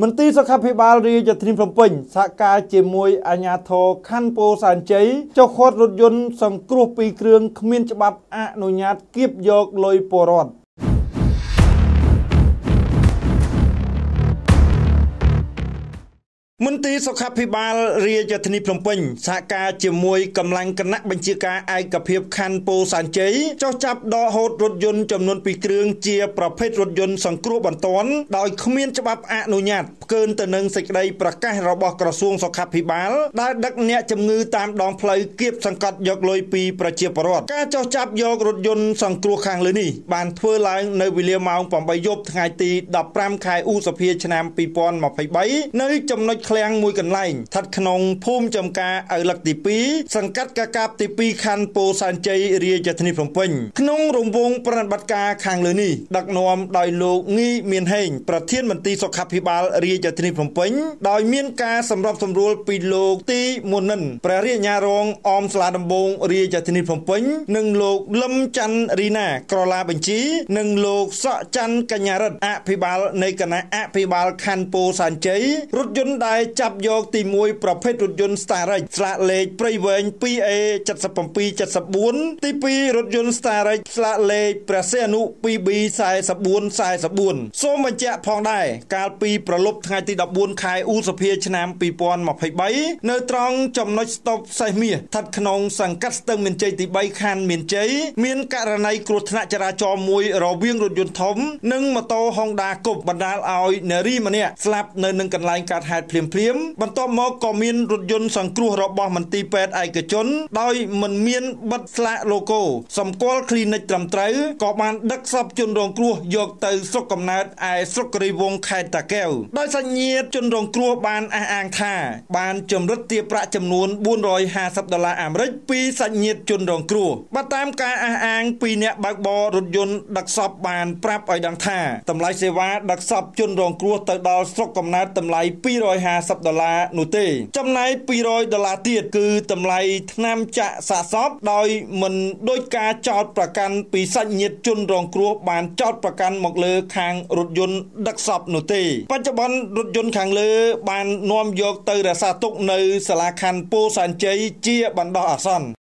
មន្ទីរសុខាភិបាលរាជធានីភ្នំពេញសហការជាមួយអាជ្ញាធរខណ្ឌពោធិ៍សែនជ័យចុះឃាត់រថយន្តសង្គ្រោះពីរគ្រឿងគ្មានច្បាប់អនុញ្ញាតគៀបយកលុយពលរដ្ឋ មន្ទីរសុខាភិបាលរាជធានីភ្នំពេញសហការជាមួយកម្លាំងគណៈបញ្ជាការឯកភាពខណ្ឌពោធិ៍សែនជ័យចោះចាប់ដកហូតរថយន្តចំនួន2គ្រឿងជាប្រភេទរថយន្តសង្គ្រោះបន្ទាន់ដោយគ្មានច្បាប់អនុញ្ញាតផ្កើនទៅនឹងសេចក្តីប្រកាសរបស់ក្រសួងសុខាភិបាលដែលដឹកអ្នកជំងឺតាមដងផ្លូវគៀបសង្កត់យកលុយពីប្រជាពលរដ្ឋការចោះចាប់យករថយន្តសង្គ្រោះខាងលើនេះបានធ្វើឡើងនៅវេលាម៉ោង8យប់ថ្ងៃទី15ខែឧសភាឆ្នាំ2023នៅចំណុចឃ្លាំងមួយកន្លែងស្ថិតក្នុងភូមិចំការឪលឹកទី2សង្កាត់កាកាបទី2ខណ្ឌពោធិ៍សែនជ័យរាជធានីភ្នំពេញក្នុងរង្វង់ប្រតិបត្តិការខាងលើនេះដឹកនាំដោយលោកងីមានហេងប្រធានមន្ទីរសុខាភិបាលរាជធានីភ្នំពេញដោយមានការសម្របសម្រួលពីលោកទីមុននិនព្រះរាជអាជ្ញារងអមស្លាដំបងរាជធានីភ្នំពេញនិងលោកលឹមច័ន្ទរីណាក្រឡាបញ្ជីនិងលោកសក់ច័ន្ទកញ្ញារិទ្ធអភិបាលនៃគណៈអភិបាលខណ្ឌពោធិ៍សែនជ័យរថយន្តដែលចាប់យកទី1ប្រភេទរថយន្ត Starrex ស្លាកលេខព្រៃវែង 2A 7774 ទី2រថយន្ត Starrex ស្លាកលេខព្រះសីហនុ 2B 4444 សូមបញ្ជាក់ផងដែរកាលពីប្រលប់ថ្ងៃទី14ខែឧសភាឆ្នាំ2023នៅត្រង់ចំណុចស្តុបសេះមាសស្ថិតក្នុងសង្កាត់ស្ទឹងមានជ័យទី3ខណ្ឌមានជ័យមានករណីគ្រោះថ្នាក់ចរាចរណ៍មួយរវាងរថយន្តធំ និងម៉ូតូ Honda Cup បណ្ដាលឲ្យនារីម្នាក់ស្លាប់នៅនឹងកន្លែងកើតហេតុភ្លាមភ្លាមបន្ទាប់មកក៏មានរថយន្តសង្គ្រោះរបស់មន្ទីរពេទ្យឯកជន ដោយមិនមានបិទស្លាកឡូកូសម្គាល់ clinic ត្រឹមត្រូវក៏បានដឹកសពជនរងគ្រោះយកទៅស្រុកកំណើតឯស្រុកគិរីវង្សខេត្តតាកែវដោយសញ្ញាតជនរងគ្រោះបានអះអាងថាបានចម្រិតទារប្រាក់ចំនួន450ដុល្លារអាមេរិកពីសាច់ញាតិជនរងគ្រោះបើតាមការអះអាងពីអ្នកបើកបររថយន្តដឹកសពបានប្រាប់ឲ្យដឹងថាតម្លៃសេវាដឹកសពជនរងគ្រោះទៅដល់ស្រុកកំណើតតម្លៃ250ដុល្លារនោះទេ ចំណែក200ដុល្លារទៀតគឺតម្លៃថ្នាំចាក់សាកសពដោយមិនដោយការចោតប្រកាន់ពីសាច់ញាតិជនរងគ្រោះបានចោតប្រកាន់មកលើខាងរថយន្តដឹកសពនោះទេ បច្ចុប្បន្នរថយន្តខាងលើបាននាំយកទៅរក្សាទុកនៅសាលាខណ្ឌពោធិ៍សែនជ័យជាបណ្ដោះអាសន្ន